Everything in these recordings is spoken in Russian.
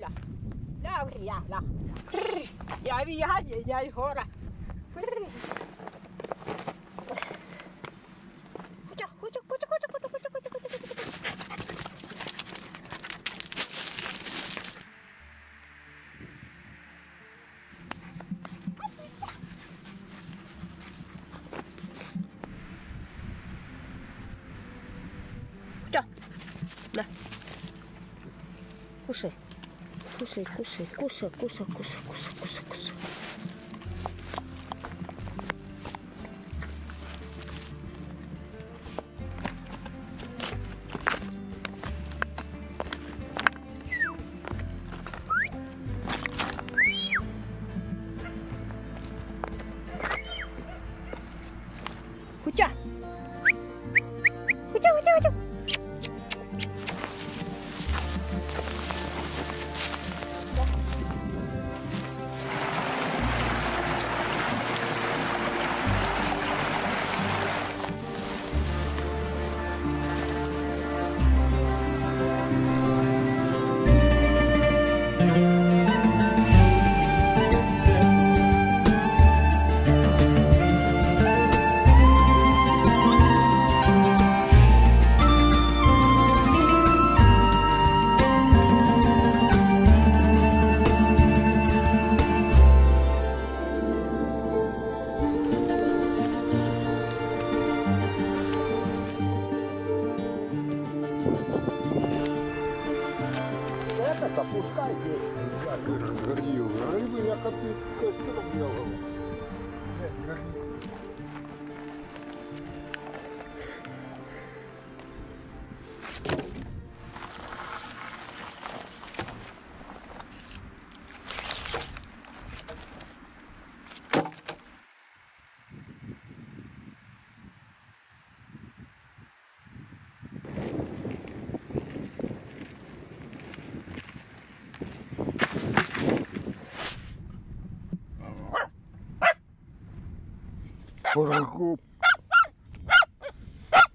ya. Ya, ya, ya. Ya vi ya, ya hora. curso, curso, curso, curso, curso.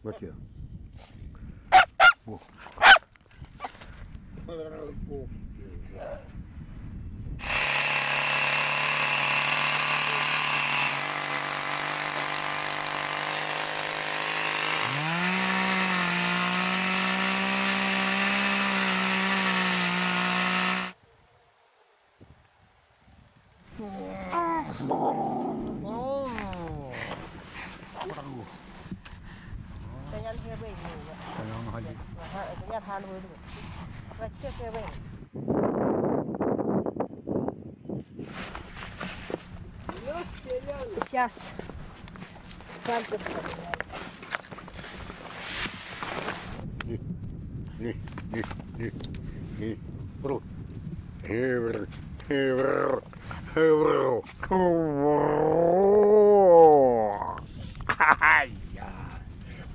Aqui, ó. Сейчас.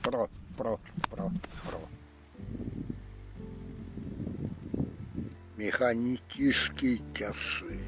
Про, про, про, про. Механические часы.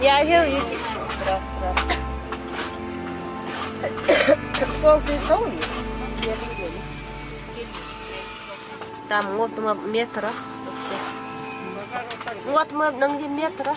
Я he'll use it. Сол? Там вот мы метра. Вот мы на где метра.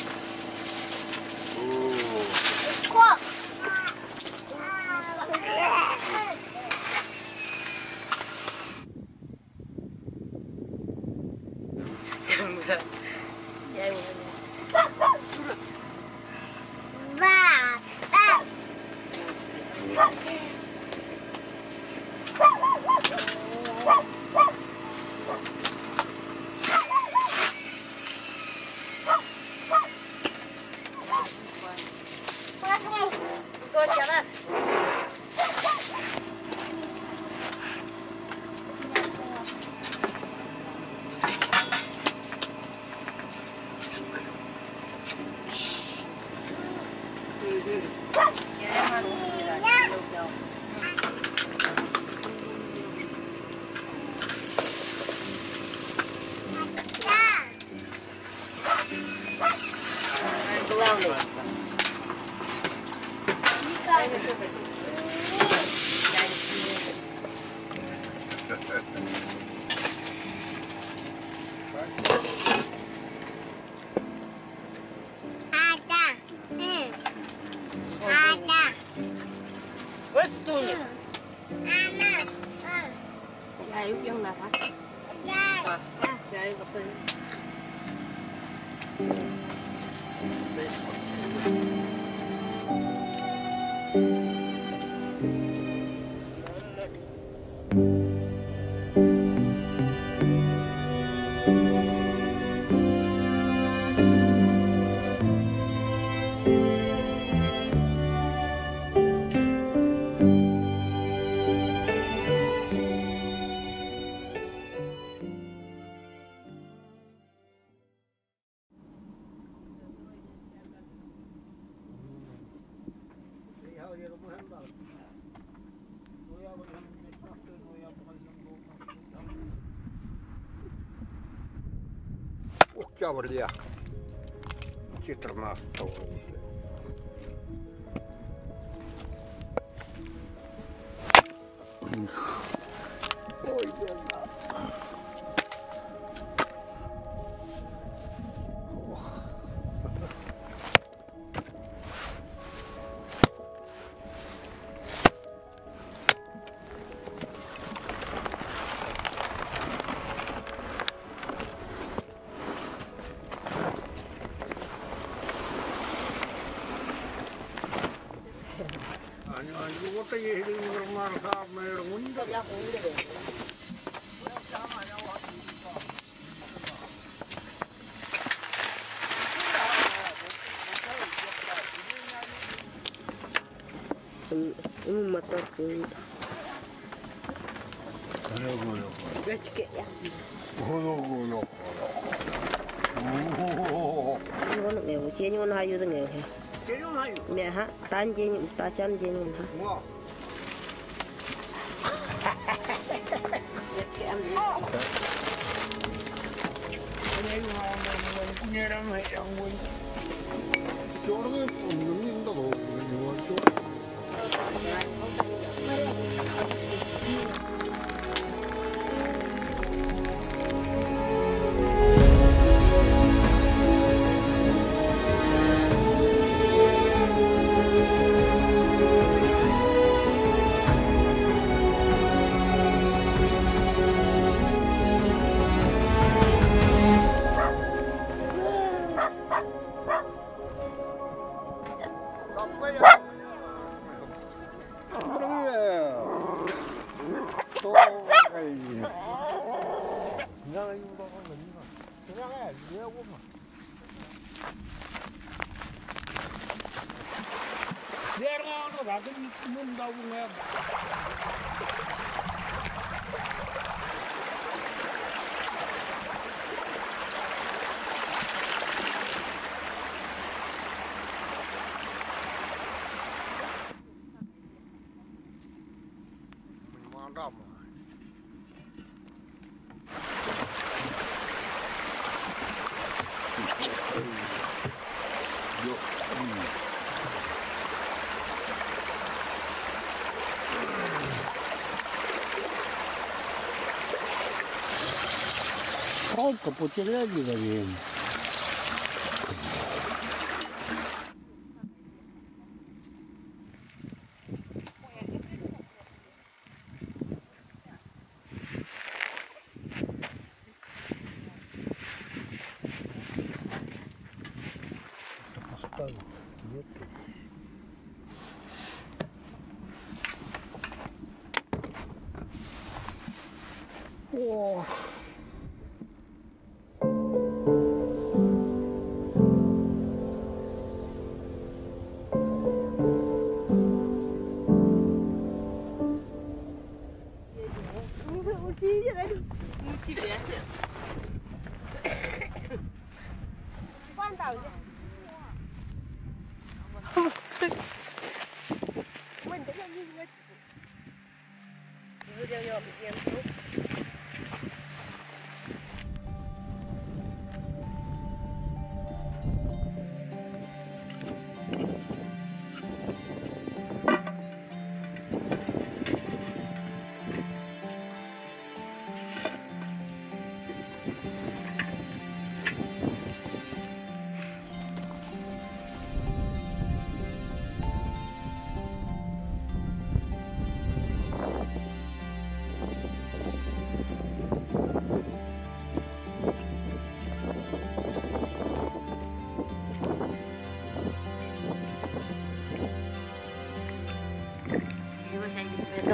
Ba. життя в Орлях 14 року. 음, 맞다. 그, 그러고요. 왜 찍게? 야, 고노고노. 오. 이거는 왜 제니원 하유든 게. 개념하요. mẹ ha tan gì nhưng ta chăn gì nhưng ha Палка потеряли, наверное. Поставил. Нет тут. О!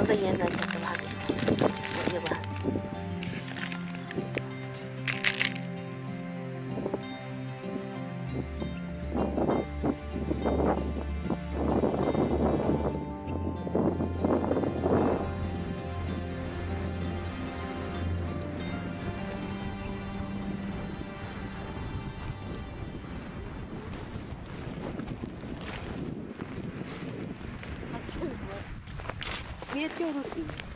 と家がちょっと悪い。お湯は。Thank you. Miniature routine.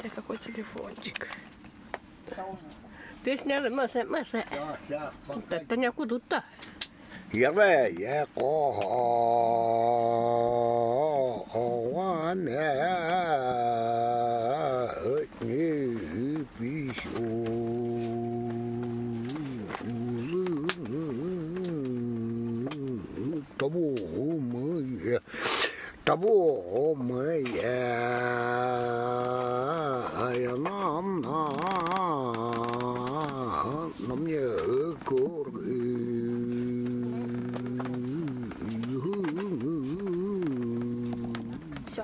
Смотри, какой телефончик. Песня Маса Маса. Это не куда-то. Jäveä kohanne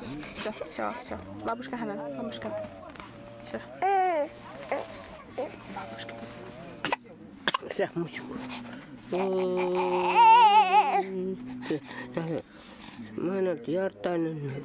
só só só şah. Vá buscar, Hanan. Vá buscar. Şah. É, é, é. Vá buscar. Será muito. Mana kelihatan. Né?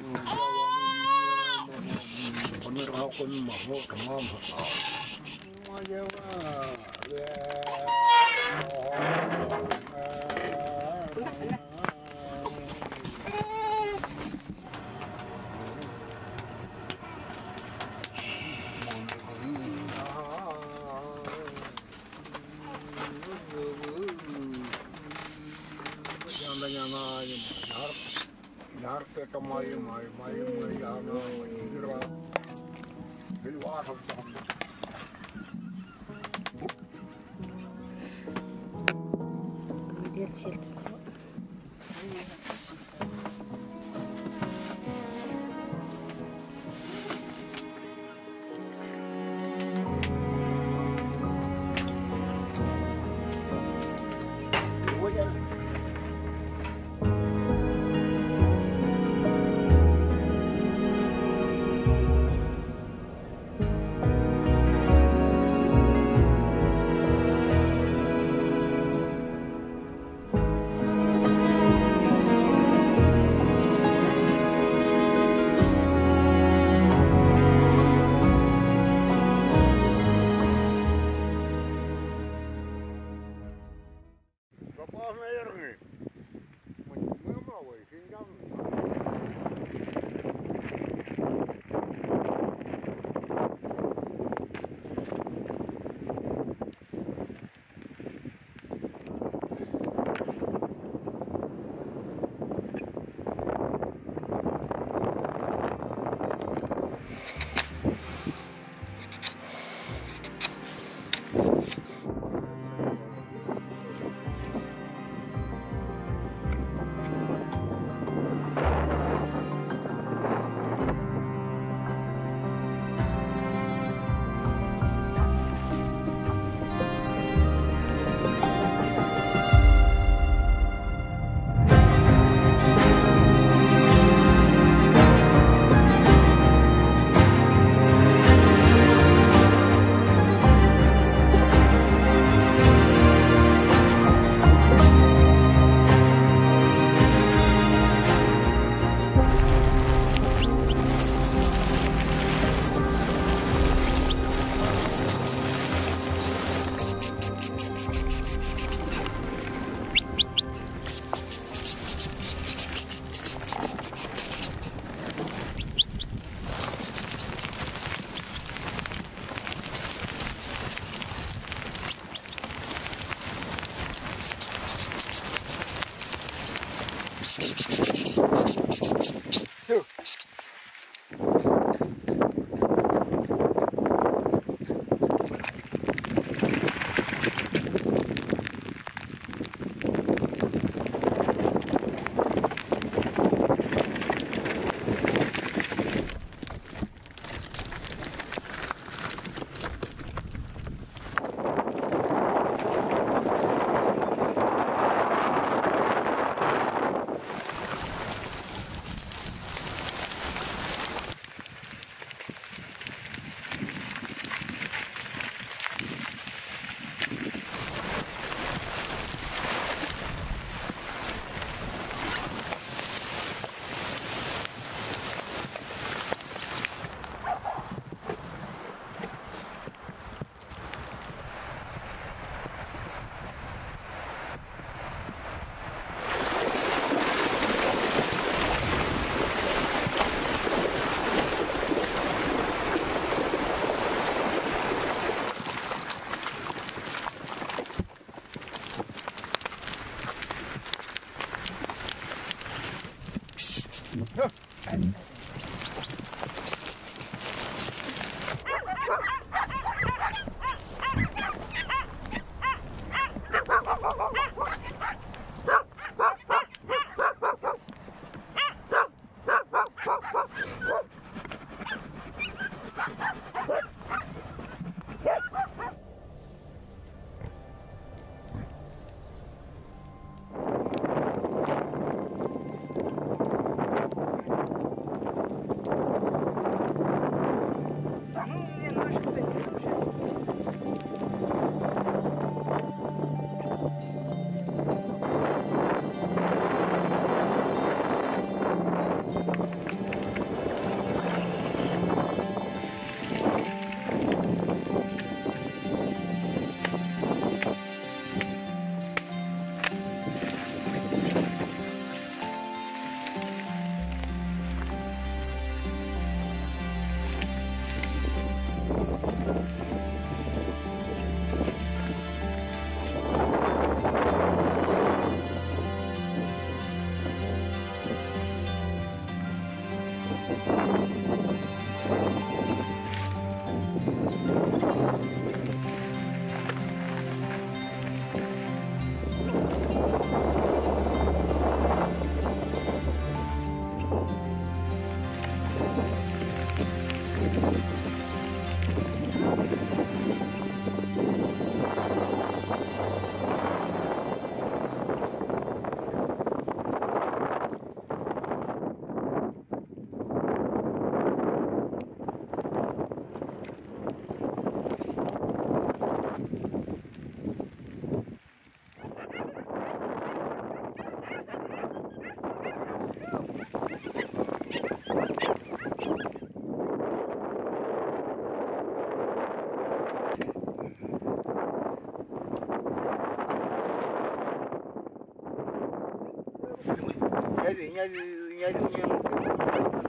bi nya bi nya bi nya mo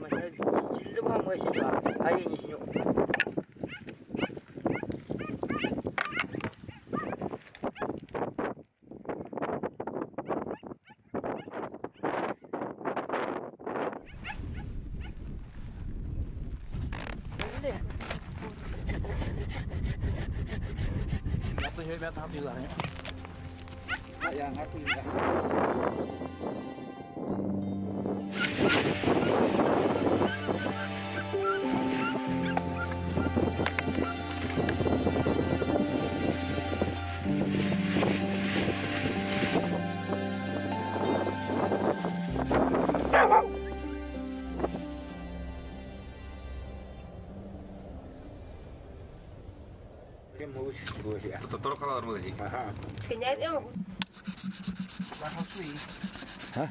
ma nya bi childe ba mo shi ba ai ni shi yo Hãy subscribe cho kênh Ghiền Mì Gõ Để không bỏ lỡ những video hấp dẫn 肯定要。然后注意，啊？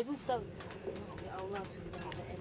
Buta. Ya Allah subhanahu wa ta'ala.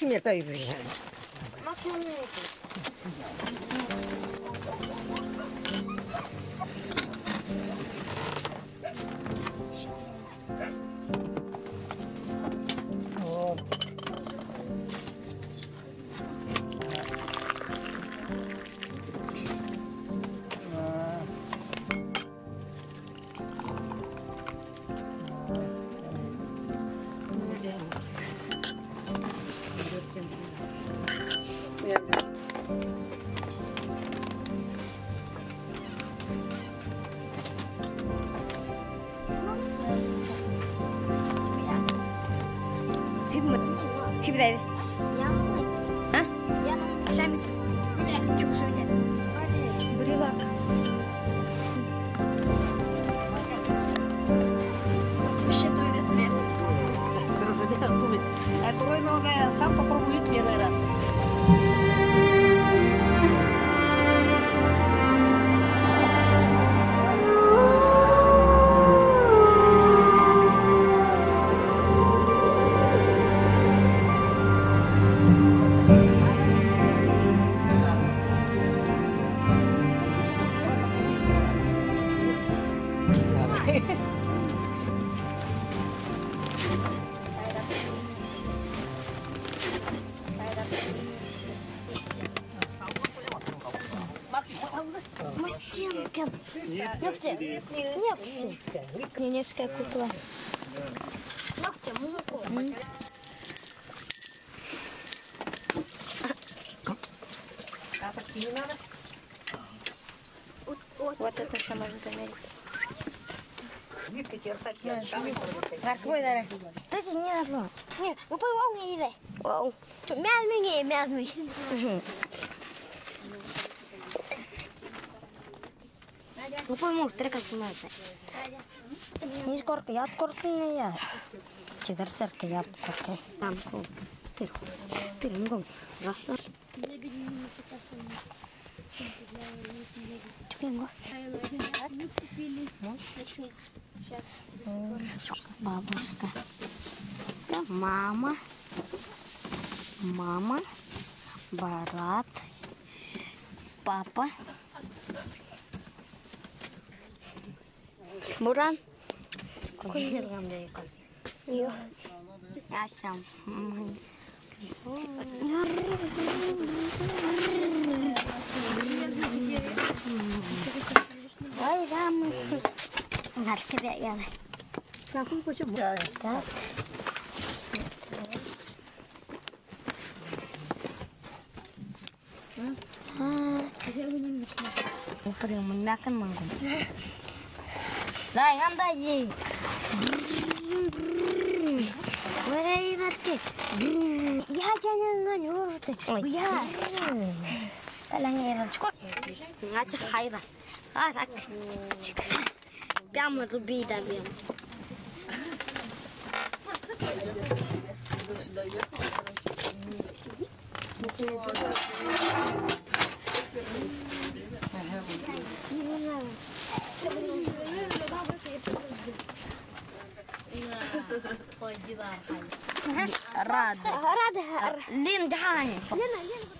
primeiro para ir beijando. Княгинская кукла. Ногти, молоко. Вот это все может замерить. Какой да? Кстати, не надо. Не, ну по не иди. Вау. Мяз мне, мяз мне. Ну пойму, трекать снимается. Не скорка, я откорка не я. Чедер церка, я откорка. Там кол. Тыр. Тыр, ну Раста. Бабушка. Это мама. Мама. Барат. Папа. Koyuyorum Ceyko. Yok. Açam. Manggung. Dai, andagli! Vorrei perché... 야자는 건 요새 뭐야? 딸랑이랑 죽어. 아직 하이다. 아, 딱. 지금 뺨을 비다 뺨. لين دهاني لين لين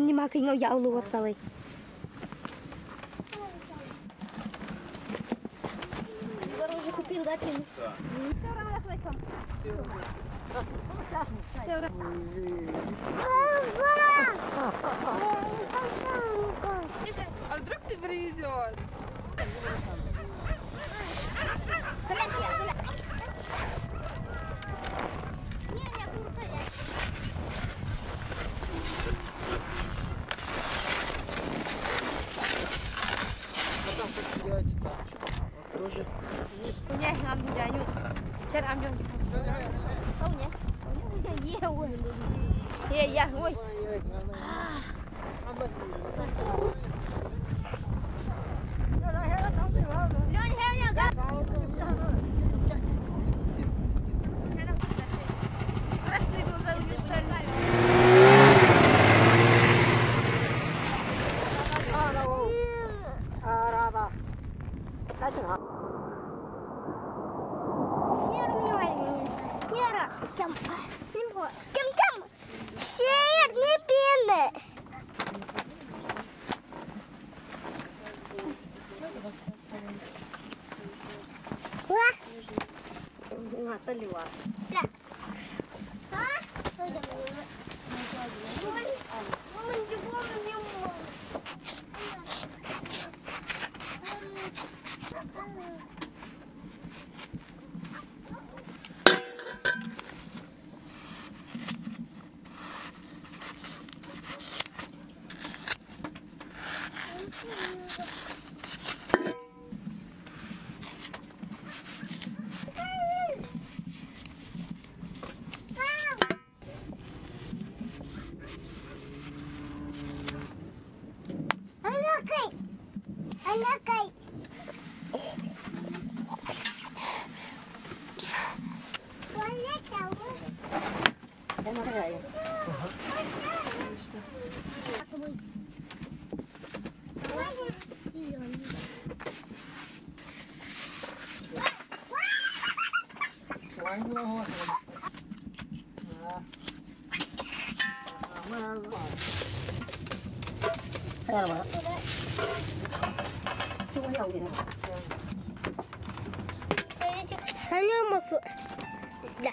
kan ni makin ngau ya lu wasale 看到了吗？这个要给他。三六木符，来，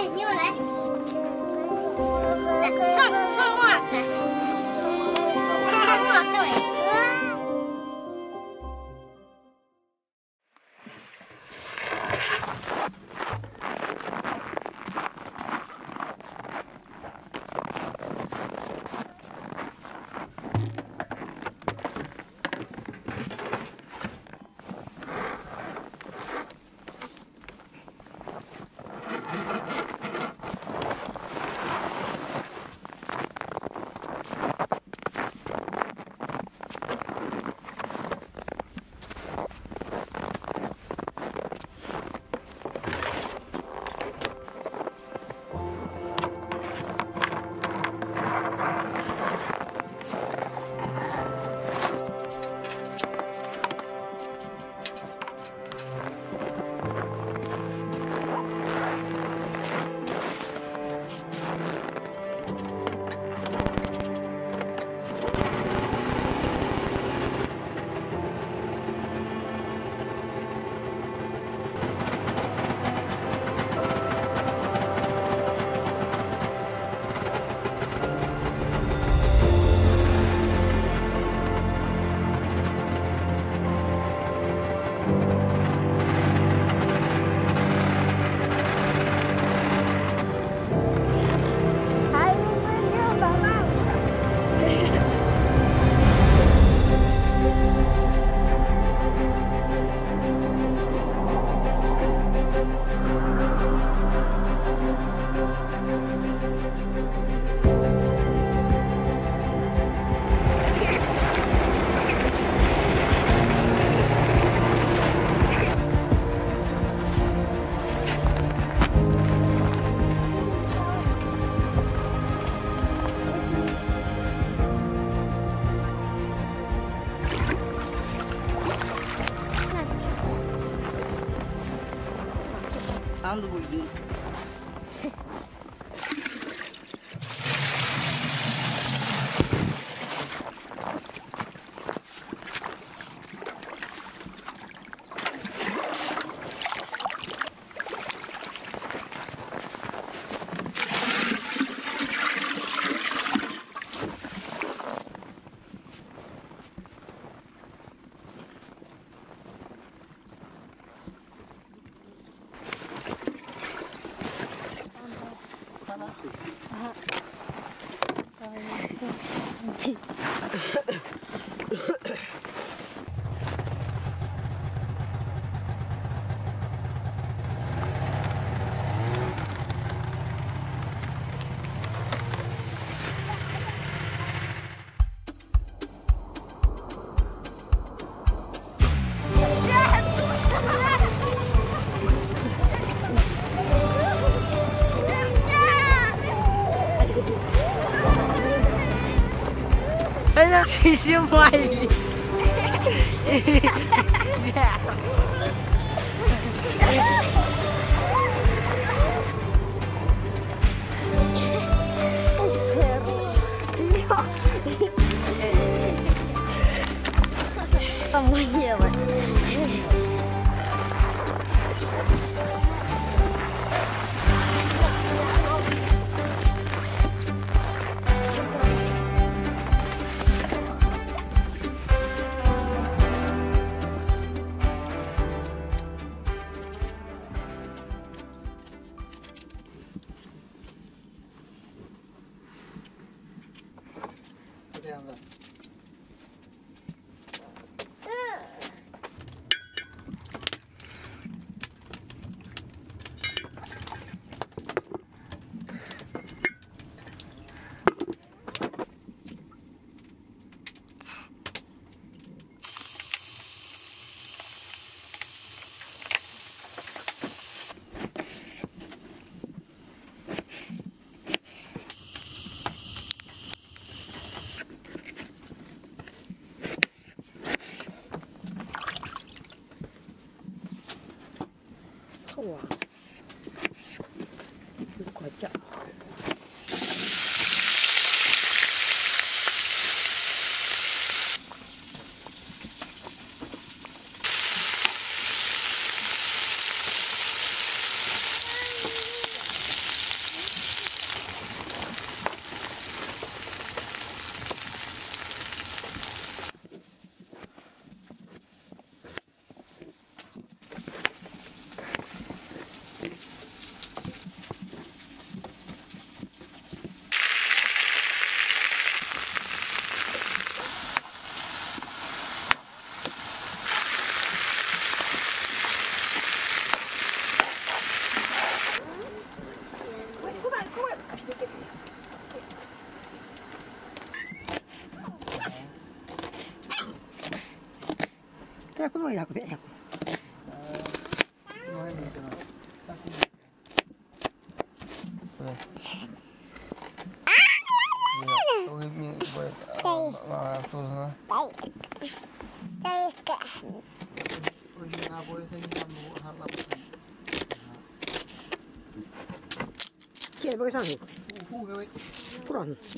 你给我来。来上上墨来上墨上 Olha se isso vai. 100の100円。Kjell, hvor er det sånn? Hvor er det?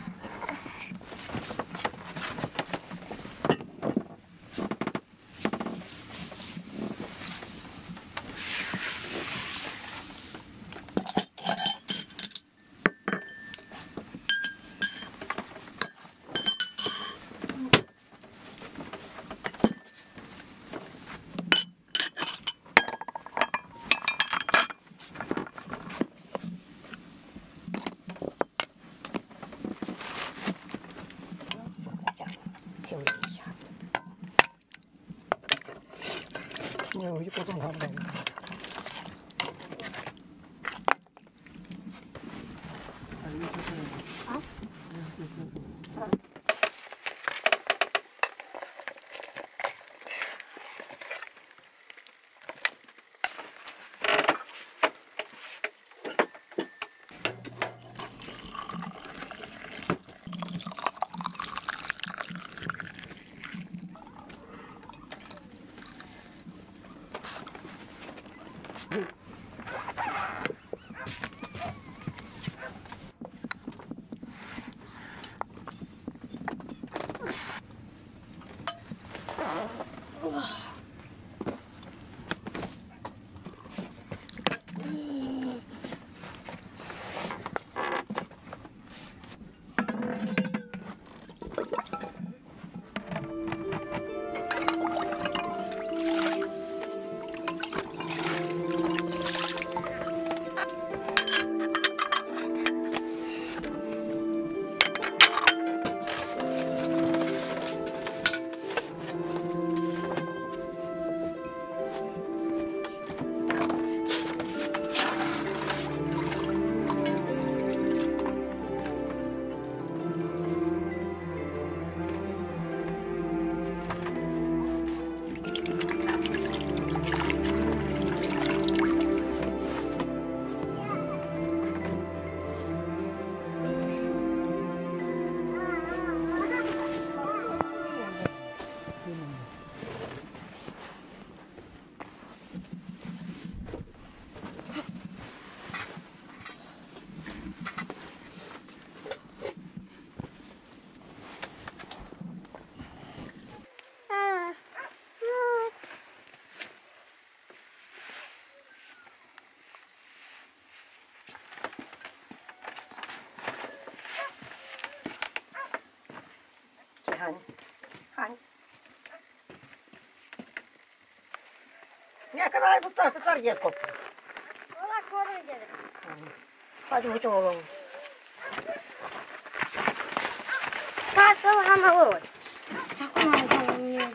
Ugh. Hań. Hań. Nie, kanale tuttaa sitä tarjia koppu. Ola korjaa. Hadi hoca oğlum. Kasıl hama ol. Takuma kalmıyor.